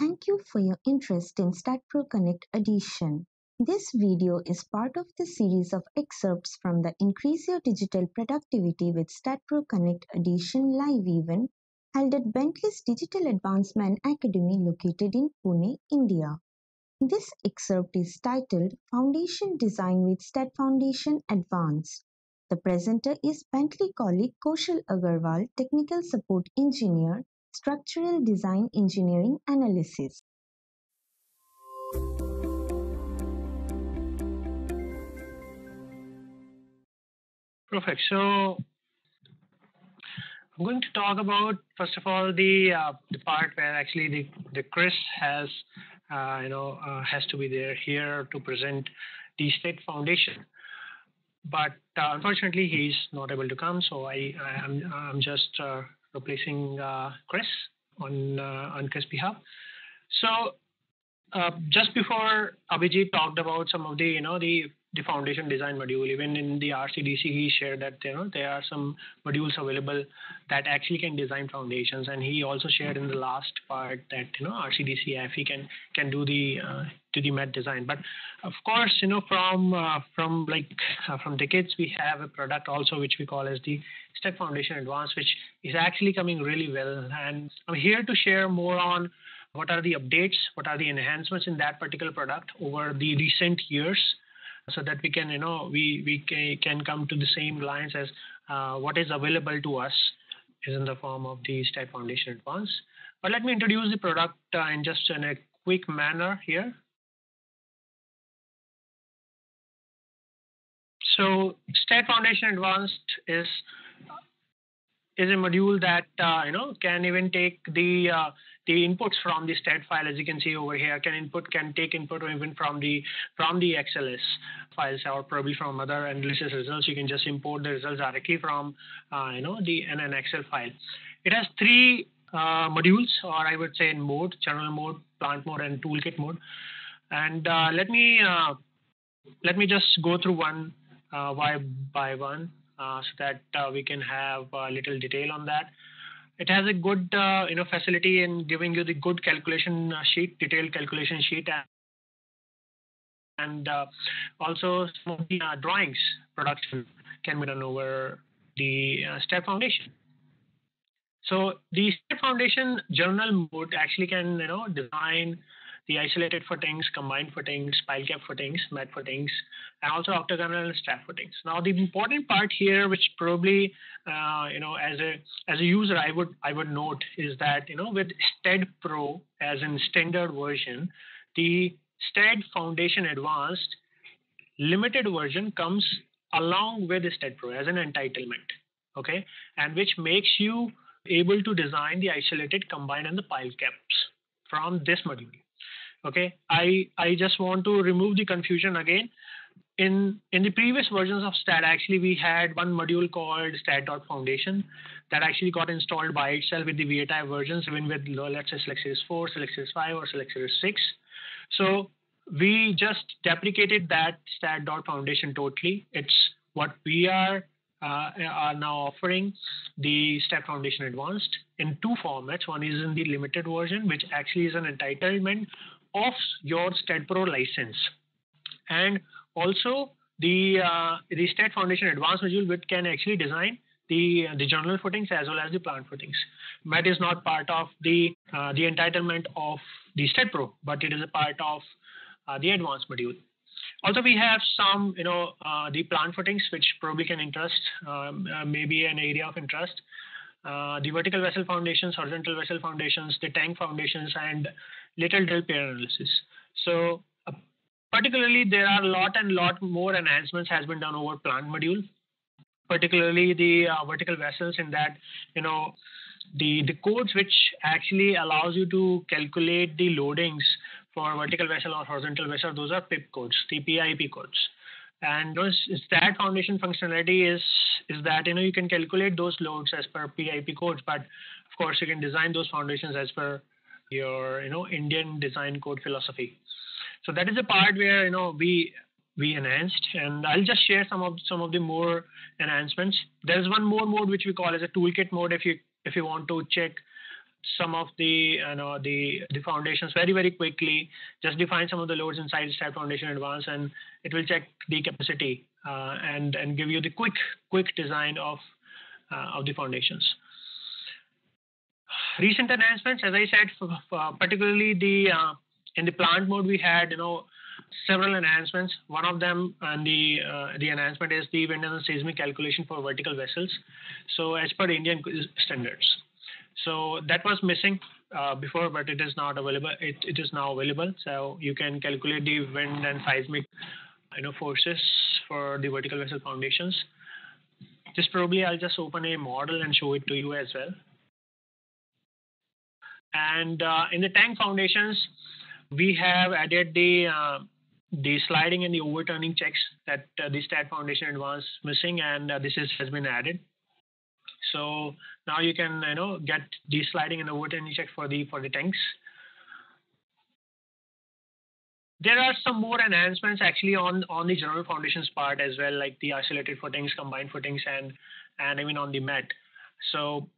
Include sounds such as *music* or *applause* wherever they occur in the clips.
Thank you for your interest in STAAD.Pro Connect Edition. This video is part of the series of excerpts from the Increase Your Digital Productivity with STAAD.Pro Connect Edition live event held at Bentley's Digital Advancement Academy located in Pune, India. This excerpt is titled Foundation Design with STAAD Foundation Advanced. The presenter is Bentley colleague Kaushal Agarwal, Technical Support Engineer, Structural Design Engineering Analysis. Perfect. So I'm going to talk about first of all the uh, the part where actually the the Chris has uh, you know uh, has to be there here to present the STAAD foundation, but uh, unfortunately he's not able to come. So I I am I'm just uh, replacing uh, Chris on on Chris' behalf. So just before Abhijit talked about some of the you know the the foundation design module. Even in the RCDC, he shared that you know there are some modules available that actually can design foundations, and he also shared in the last part that you know RCDC FE can can do the uh, do the MET design. But of course, you know from uh, from like uh, from decades, we have a product also which we call as the STAAD Foundation Advanced, which is actually coming really well. And I'm here to share more on what are the updates, what are the enhancements in that particular product over the recent years so that we can, you know, we, we can come to the same lines as uh, what is available to us is in the form of the STAAD Foundation Advance. But let me introduce the product uh, in just in a quick manner here. So STAAD Foundation Advanced is is a module that uh, you know can even take the uh, the inputs from the STAAD file as you can see over here can input can take input or even from the from the XLS files or probably from other analysis results you can just import the results directly from uh, you know the in an Excel file. It has three uh, modules or I would say in mode general mode plant mode and toolkit mode and uh, let me uh, let me just go through one by by one so that we can have a little detail on that. It has a good uh, you know facility in giving you the good calculation sheet, detailed calculation sheet, and, uh, also some of the uh, drawings production can be done over the uh, STAAD Foundation. So the STAAD Foundation journal mode actually can you know design the isolated footings, combined footings, pile cap footings, mat footings, and also octagonal and stack footings. Now, the important part here, which probably uh, you know as a as a user I would I would note is that you know with STAAD Pro as in standard version, the STAAD Foundation Advanced limited version comes along with STAAD Pro as an entitlement, okay, and which makes you able to design the isolated, combined, and the pile caps from this module okay? I i just want to remove the confusion again. In in the previous versions of STAAD actually we had one module called STAAD.foundation that actually got installed by itself with the V8i versions even with let's say select series 4 select series 5 or select series 6 so we just deprecated that STAAD.foundation totally. It's what we are uh, are now offering the STAAD Foundation Advanced in two formats. One is in the limited version, which actually is an entitlement of your STAAD.Pro license. And also the uh, the STAAD Foundation Advanced module which can actually design the the journal footings as well as the plant footings. That is not part of the uh, the entitlement of the STAAD.Pro, but it is a part of uh, the advanced module. Also, we have some, you know, uh, the plant footings, which probably can interest, um, uh, maybe an area of interest. Uh, the vertical vessel foundations, horizontal vessel foundations, the tank foundations, and little drill pair analysis. So uh, particularly there are a lot and lot more enhancements has been done over plant module, particularly the uh, vertical vessels in that, you know, the, the codes which actually allows you to calculate the loadings for vertical vessel or horizontal vessel, those are PIP codes, the PIP codes. And those STAAD Foundation functionality is is that you know you can calculate those loads as per PIP codes, but of course you can design those foundations as per your you know Indian design code philosophy. So that is a part where you know we we enhanced, and I'll just share some of some of the more enhancements. There's one more mode which we call as a toolkit mode. If you if you want to check some of the you know the the foundations very very quickly. Just define some of the loads inside STAAD Foundation advance and it will check the capacity uh, and and give you the quick quick design of uh, of the foundations. Recent enhancements, as I said, for, for particularly the uh, in the plant mode, we had you know several enhancements. One of them, and the uh, the enhancement is the wind and seismic calculation for vertical vessels. So as per Indian standards. So that was missing uh, before, but it is not available. It, it is now available. So you can calculate the wind and seismic, you know, forces for the vertical vessel foundations. Just probably I'll just open a model and show it to you as well. And uh, in the tank foundations, we have added the uh, the sliding and the overturning checks that uh, the STAAD Foundation was missing, and uh, this is, has been added. So now you can you know get the sliding and overturning check for the for the tanks. There are some more enhancements actually on on the general foundations part as well, like the isolated footings, combined footings, and and even on the mat. So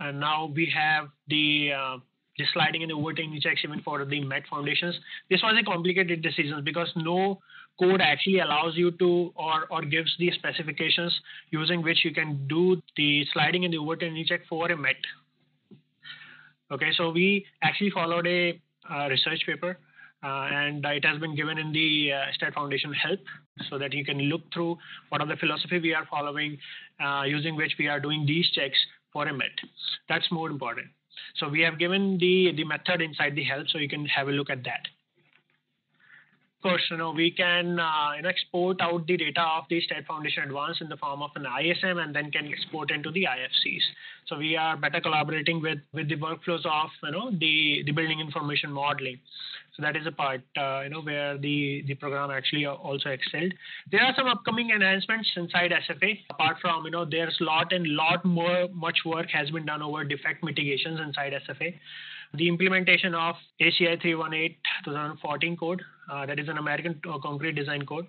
now we have the uh, the sliding and the overturning checks even for the mat foundations. This was a complicated decision because no code actually allows you to or, or gives the specifications using which you can do the sliding and the overturning check for a MET. Okay, so we actually followed a uh, research paper uh, and it has been given in the uh, STAAD Foundation help so that you can look through what are the philosophy we are following uh, using which we are doing these checks for a MET. That's more important. So we have given the, the method inside the help so you can have a look at that. Course, you know, we can uh, you know, export out the data of the STAAD Foundation Advanced in the form of an ISM and then can export into the IFCs. So we are better collaborating with, with the workflows of you know the, the building information modeling. So that is a part uh, you know where the the program actually also excelled. There are some upcoming enhancements inside SFA. Apart from you know there's lot and lot more much work has been done over defect mitigations inside SFA. The implementation of ACI 318 2014 code uh, that is an American uh, concrete design code.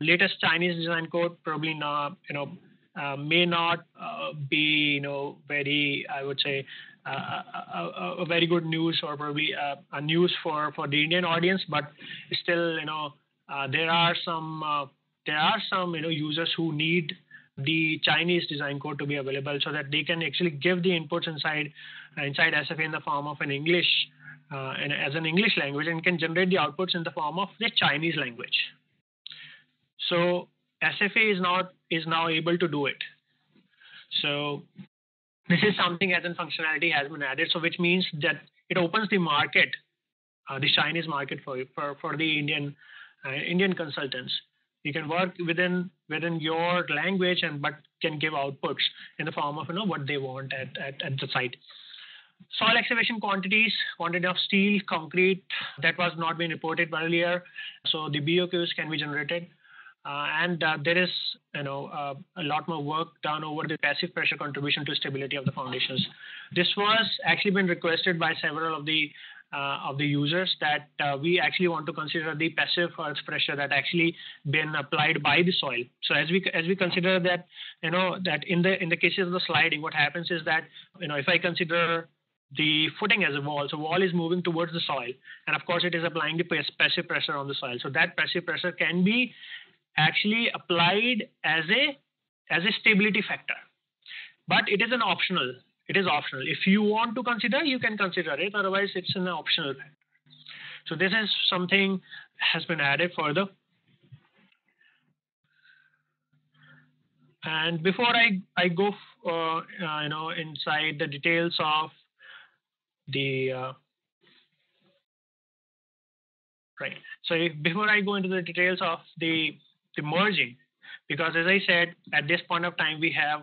Latest Chinese design code probably not you know uh, may not uh, be you know very I would say uh, a, a, very good news or probably a, news for, for the Indian audience, but still, you know, uh, there are some uh, there are some you know users who need the Chinese design code to be available so that they can actually give the inputs inside inside SFA in the form of an English uh, and as an English language and can generate the outputs in the form of the Chinese language. So SFA is not is now able to do it. So this is something as a functionality has been added, so which means that it opens the market, uh, the Chinese market for for for the Indian uh, Indian consultants. You can work within within your language and but can give outputs in the form of you know what they want at at, at the site. Soil excavation quantities, quantity of steel, concrete that was not being reported earlier. So the BOQs can be generated. Uh, and uh, there is, you know, uh, a lot more work done over the passive pressure contribution to stability of the foundations. This was actually been requested by several of the uh, of the users that uh, we actually want to consider the passive earth pressure that actually been applied by the soil. So as we as we consider that, you know, that in the in the cases of the sliding, what happens is that, you know, if I consider the footing as a wall. So wall is moving towards the soil, and of course it is applying the passive pressure on the soil. So that passive pressure can be actually applied as a as a stability factor. But it is an optional. It is optional. If you want to consider you can consider it. Otherwise it's an optional factor. So this is something has been added further. And before i i go uh, uh, you know inside the details of the uh, right so if, before i go into the details of the the merging because as I said, at this point of time, we have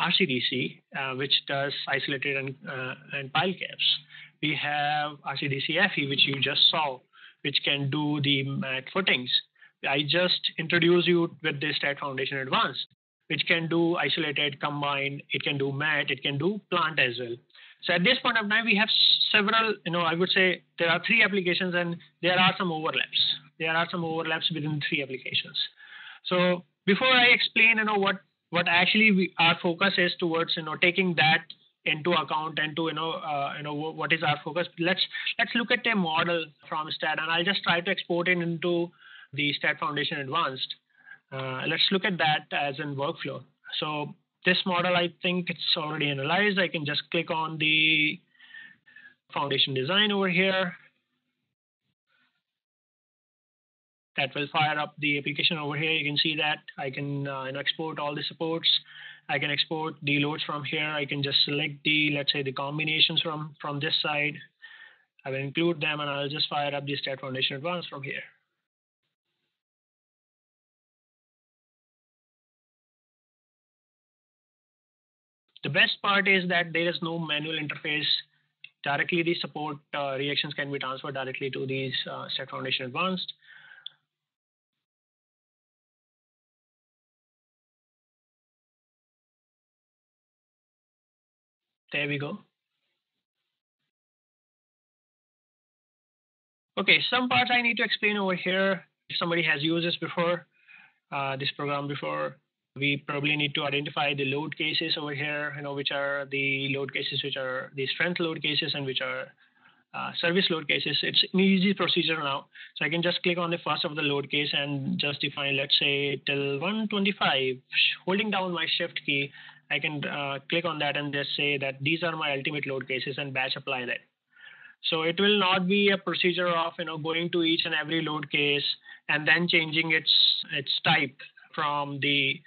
RCDC, uh, which does isolated and, uh, and pile caps. We have RCDC FE, which you just saw, which can do the mat footings. I just introduced you with the STAAD Foundation Advanced, which can do isolated, combined, it can do mat, it can do plant as well. So at this point of time, we have several, you know, I would say there are three applications and there are some overlaps there are some overlaps within three applications. So before I explain, you know, what what actually we, our focus is towards, you know, taking that into account and to you know uh, you know what is our focus. Let's let's look at a model from STAAD and I'll just try to export it into the STAAD Foundation Advanced. Uh, let's look at that as in workflow. So this model, I think it's already analyzed. I can just click on the foundation design over here. That will fire up the application over here. You can see that I can uh, you know, export all the supports. I can export the loads from here. I can just select the, let's say the combinations from, from this side. I will include them and I'll just fire up the STAAD Foundation Advanced from here. The best part is that there is no manual interface. Directly, the support uh, reactions can be transferred directly to these uh, STAAD Foundation Advanced. There we go. Okay, some parts I need to explain over here. If somebody has used this before, uh, this program before, we probably need to identify the load cases over here, you know, which are the load cases, which are the strength load cases and which are uh, service load cases. It's an easy procedure now. So I can just click on the first of the load case and just define, let's say till 125, holding down my shift key, I can uh, click on that and just say that these are my ultimate load cases and batch apply that. So it will not be a procedure of you know going to each and every load case and then changing its its type from the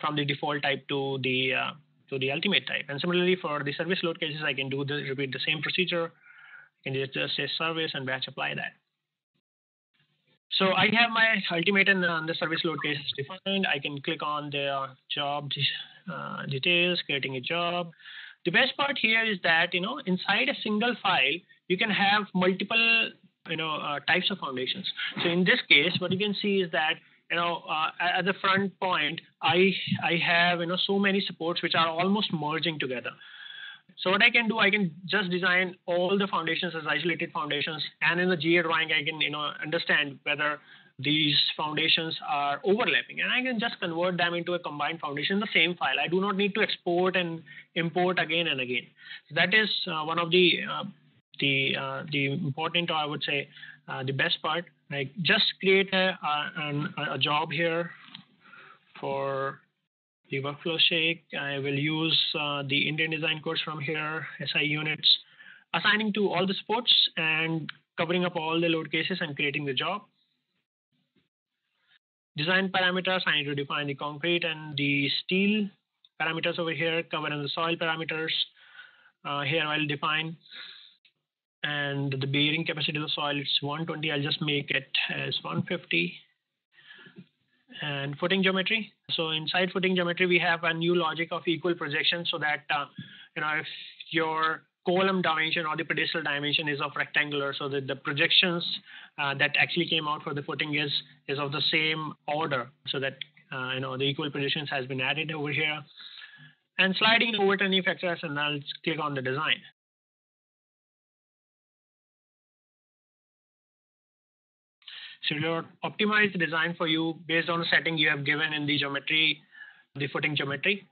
from the default type to the uh, to the ultimate type. And similarly for the service load cases, I can do the repeat the same procedure. Can just, just say service and batch apply that. So I have my ultimate and uh, the service load cases defined. I can click on the job uh, details, creating a job. The best part here is that, you know, inside a single file, you can have multiple, you know, uh, types of foundations. So in this case, what you can see is that, you know, uh, at the front point, I, I have, you know, so many supports which are almost merging together. So what I can do, I can just design all the foundations as isolated foundations, and in the GA drawing, I can you know understand whether these foundations are overlapping and I can just convert them into a combined foundation in the same file. I do not need to export and import again and again. So that is uh, one of the uh, the uh, the important I would say uh, the best part. Like just create a, a, a job here for the workflow shake. I will use uh, the Indian design course from here, SI units, assigning to all the sports and covering up all the load cases and creating the job. Design parameters, I need to define the concrete and the steel parameters over here, cover and the soil parameters. Uh, here I'll define and the bearing capacity of the soil is 120. I'll just make it as 150 and footing geometry. So inside footing geometry, we have a new logic of equal projection so that, uh, you know, if your column dimension or the pedestal dimension is of rectangular so that the projections uh, that actually came out for the footing is is of the same order so that uh, you know the equal projections has been added over here and sliding over to new factors and I'll click on the design. So you'll optimize the design for you based on the setting you have given in the geometry, the footing geometry.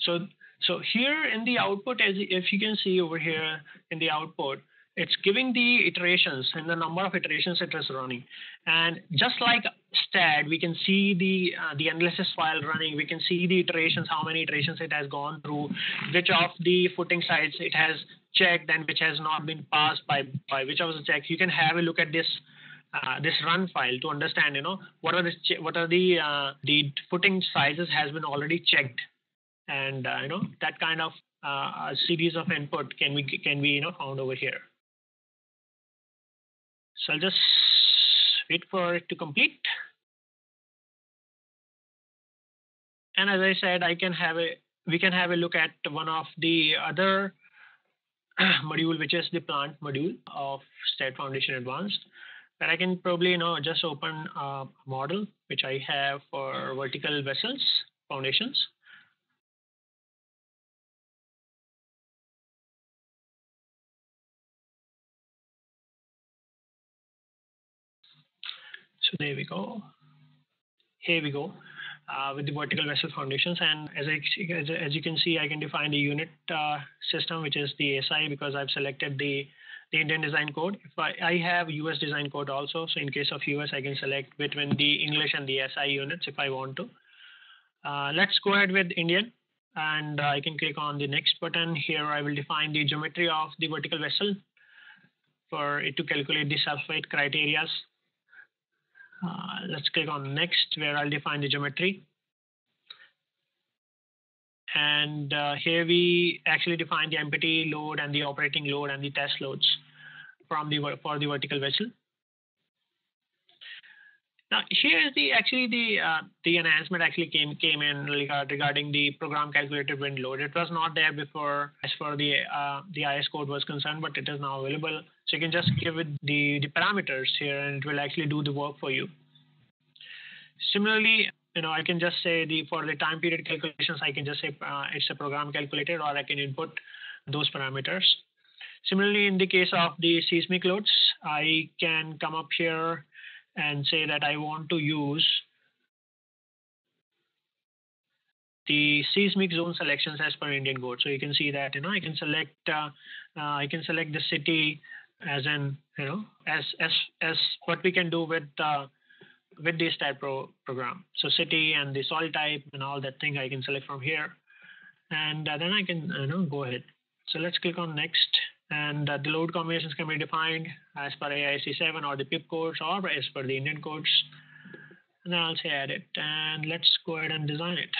So so here in the output, as if you can see over here in the output, it's giving the iterations and the number of iterations it is running. And just like STAAD, we can see the uh, the analysis file running. We can see the iterations, how many iterations it has gone through, which of the footing sites it has checked and which has not been passed by by which of the checks. You can have a look at this uh, this run file to understand, you know, what are the what are the uh, the footing sizes has been already checked and uh, you know that kind of uh, series of input can we can be you know found over here. So I'll just wait for it to complete. And as I said, I can have a we can have a look at one of the other *clears throat* module, which is the plant module of STAAD Foundation Advanced. But I can probably you know just open a model which I have for vertical vessels foundations. So there we go. Here we go. Uh, with the vertical vessel foundations. And as, I, as, as you can see, I can define the unit uh, system, which is the SI, because I've selected the, the Indian design code. If I, I have US design code also, so in case of US, I can select between the English and the SI units if I want to. Uh, let's go ahead with Indian and uh, I can click on the next button. Here I will define the geometry of the vertical vessel for it to calculate the self-weight criterias. Uh, let's click on next where I'll define the geometry. And uh, here we actually define the empty load and the operating load and the test loads from the for the vertical vessel. Now here is the actually the uh, the enhancement actually came came in regarding the program calculated wind load. It was not there before as far the uh, the IS code was concerned, but it is now available. So you can just give it the the parameters here, and it will actually do the work for you. Similarly, you know I can just say the for the time period calculations, I can just say uh, it's a program calculated, or I can input those parameters. Similarly, in the case of the seismic loads, I can come up here and say that I want to use the seismic zone selections as per Indian code. So you can see that you know I can select uh, uh, I can select the city as in you know as as as what we can do with uh, with this type pro program. So city and the soil type and all that thing I can select from here, and uh, then I can you know go ahead. So let's click on next and the load combinations can be defined as per ASCE 7 or the PIP codes or as per the Indian codes. And then I'll say edit and let's go ahead and design it.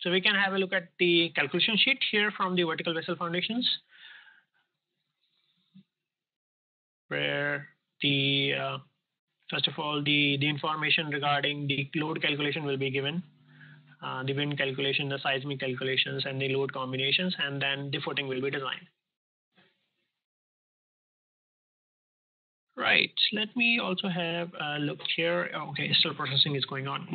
So we can have a look at the calculation sheet here from the vertical vessel foundations where the uh, first of all the the information regarding the load calculation will be given uh, the wind calculation, the seismic calculations, and the load combinations, and then the footing will be designed. Right, let me also have a look here. Okay, still processing is going on.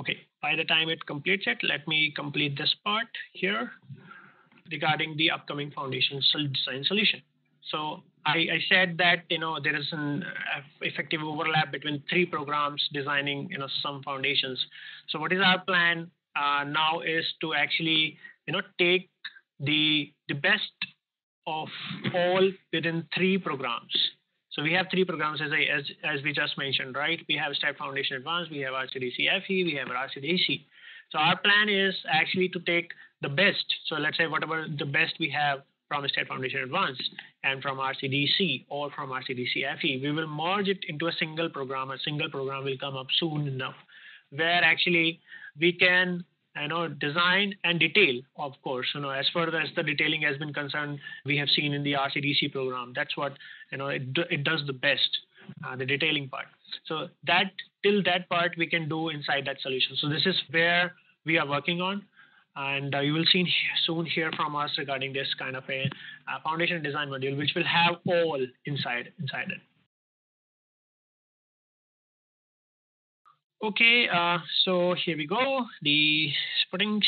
Okay, by the time it completes it, let me complete this part here regarding the upcoming foundation design solution. So I, I, said that you know there is an uh, effective overlap between three programs designing you know some foundations. So what is our plan uh, now is to actually you know take the the best of all within three programs. So we have three programs as I as as we just mentioned, right? We have STAAD Foundation Advanced, we have RCDC FE, we have RCDC. So our plan is actually to take the best. So let's say whatever the best we have from STAAD Foundation Advance and from RCDC or from RCDC FE. We will merge it into a single program. A single program will come up soon enough where actually we can you know design and detail of course. You know as far as the detailing has been concerned we have seen in the rcdc program. That's what you know it, it does the best uh, the detailing part. So that till that part we can do inside that solution. So this is where we are working on and uh, you will see soon hear from us regarding this kind of a uh, foundation design module which will have all inside inside it. Okay uh, so here we go. The footings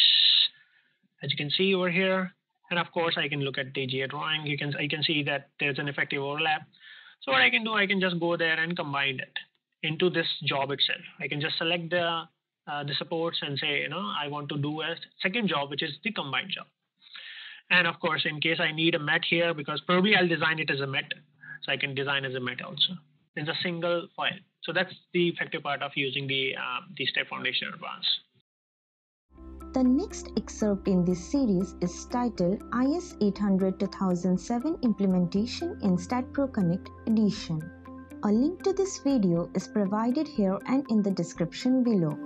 as you can see over here. And of course I can look at the GA drawing. You can I can see that there's an effective overlap. So what I can do I can just go there and combine it into this job itself. I can just select the uh, the supports and say, you know, I want to do a second job, which is the combined job. And of course, in case I need a MET here, because probably I'll design it as a MET, so I can design as a MET also. It's a single file. So that's the effective part of using the, uh, the STAAD Foundation Advance. The next excerpt in this series is titled IS 800 2007 Implementation in STAAD.Pro Connect Edition. A link to this video is provided here and in the description below.